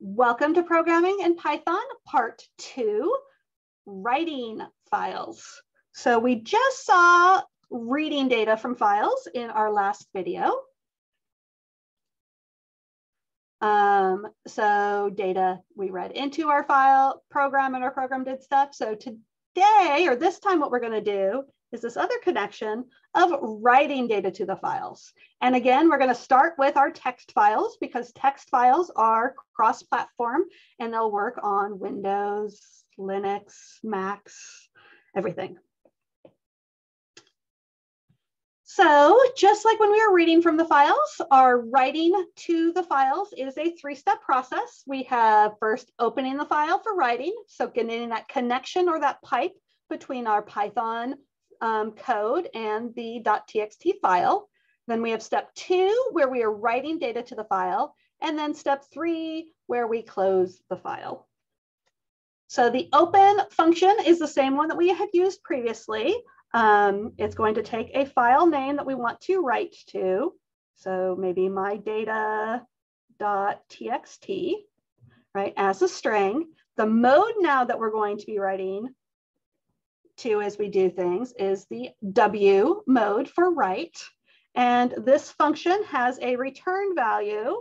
Welcome to Programming in Python, part two, writing files. So we just saw reading data from files in our last video. Um, so data we read into our file program and our program did stuff. So today, or this time what we're gonna do is this other connection of writing data to the files. And again, we're going to start with our text files because text files are cross-platform and they'll work on Windows, Linux, Macs, everything. So just like when we were reading from the files, our writing to the files is a three-step process. We have first opening the file for writing, so getting that connection or that pipe between our Python um, code and the .txt file. Then we have step two, where we are writing data to the file. And then step three, where we close the file. So the open function is the same one that we had used previously. Um, it's going to take a file name that we want to write to. So maybe my data.txt, right, as a string. The mode now that we're going to be writing to as we do things is the W mode for write. And this function has a return value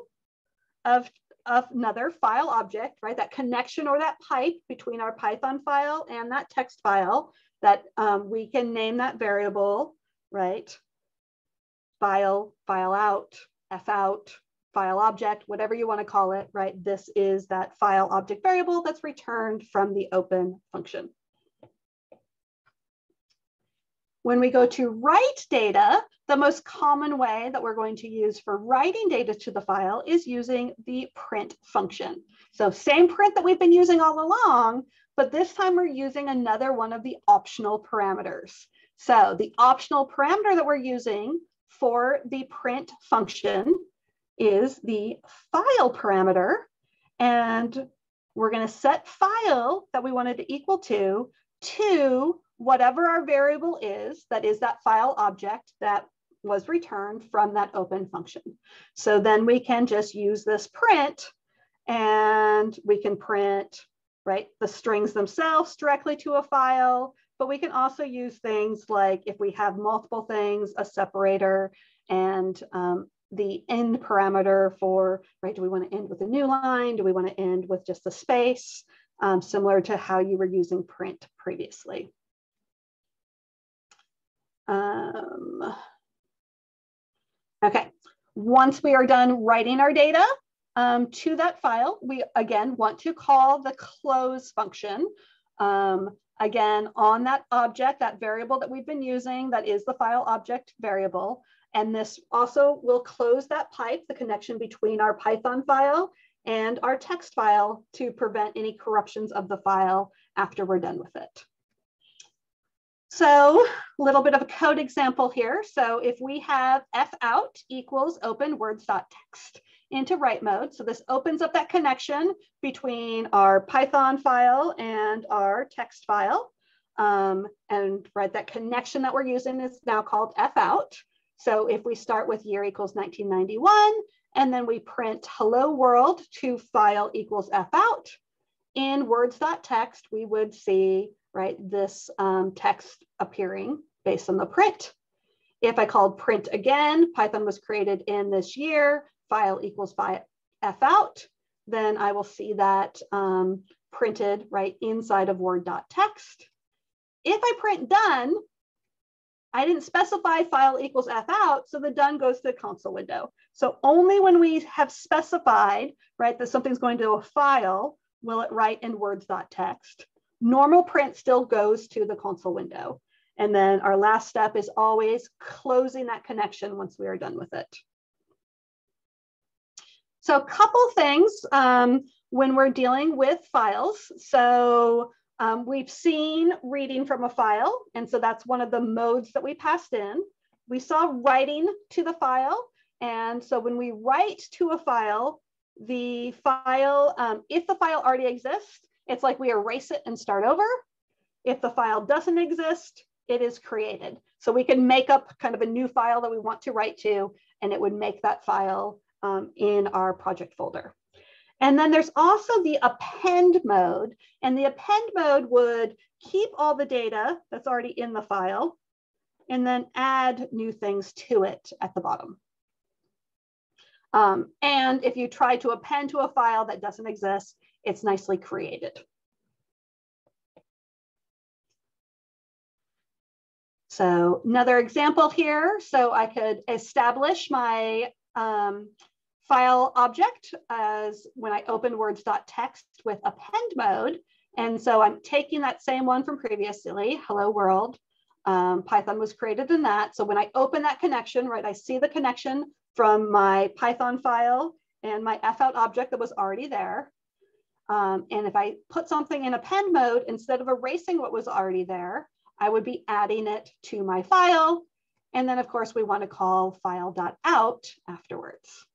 of, of another file object, right? That connection or that pipe between our Python file and that text file that um, we can name that variable, right? File, file out, F out, file object, whatever you want to call it, right? This is that file object variable that's returned from the open function. When we go to write data, the most common way that we're going to use for writing data to the file is using the print function. So same print that we've been using all along, but this time we're using another one of the optional parameters. So the optional parameter that we're using for the print function is the file parameter. And we're going to set file that we wanted to equal to to whatever our variable is, that is that file object that was returned from that open function. So then we can just use this print and we can print right the strings themselves directly to a file, but we can also use things like if we have multiple things, a separator and um, the end parameter for, right, do we want to end with a new line? Do we want to end with just a space? Um, similar to how you were using print previously. Um, okay, once we are done writing our data um, to that file, we again want to call the close function. Um, again, on that object, that variable that we've been using, that is the file object variable. And this also will close that pipe, the connection between our Python file and our text file to prevent any corruptions of the file after we're done with it. So a little bit of a code example here. So if we have f out equals open words.txt into write mode. So this opens up that connection between our Python file and our text file. Um, and right, that connection that we're using is now called f out. So if we start with year equals 1991, and then we print hello world to file equals f out, in words.txt, we would see right, this um, text appearing based on the print. If I called print again, Python was created in this year, file equals f out, then I will see that um, printed right inside of word.txt. If I print done, I didn't specify file equals f out, so the done goes to the console window. So only when we have specified, right, that something's going to a file, will it write in words.txt normal print still goes to the console window. And then our last step is always closing that connection once we are done with it. So a couple things um, when we're dealing with files. So um, we've seen reading from a file. And so that's one of the modes that we passed in. We saw writing to the file. And so when we write to a file, the file, um, if the file already exists, it's like we erase it and start over. If the file doesn't exist, it is created. So we can make up kind of a new file that we want to write to, and it would make that file um, in our project folder. And then there's also the append mode. And the append mode would keep all the data that's already in the file and then add new things to it at the bottom. Um, and if you try to append to a file that doesn't exist, it's nicely created. So another example here. So I could establish my um, file object as when I open words.txt with append mode. And so I'm taking that same one from previously, hello world. Um, Python was created in that. So when I open that connection, right, I see the connection from my Python file and my fout object that was already there. Um, and if I put something in append mode, instead of erasing what was already there, I would be adding it to my file. And then of course we want to call file.out afterwards.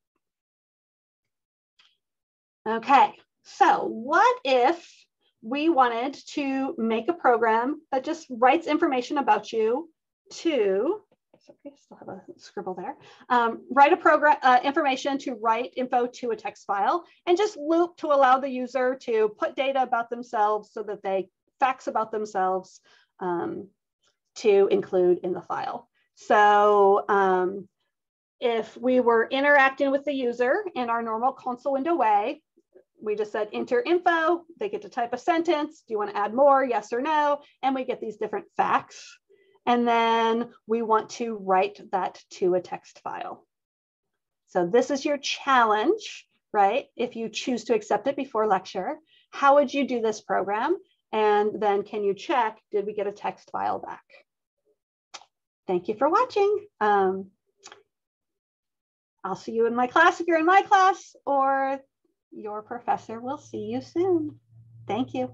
Okay, so what if we wanted to make a program that just writes information about you to, sorry, still have a scribble there, um, write a program, uh, information to write info to a text file and just loop to allow the user to put data about themselves so that they facts about themselves um, to include in the file. So um, if we were interacting with the user in our normal console window way, we just said enter info, they get to type a sentence. Do you want to add more? Yes or no? And we get these different facts. And then we want to write that to a text file. So this is your challenge, right? If you choose to accept it before lecture, how would you do this program? And then can you check, did we get a text file back? Thank you for watching. Um, I'll see you in my class if you're in my class or your professor will see you soon. Thank you.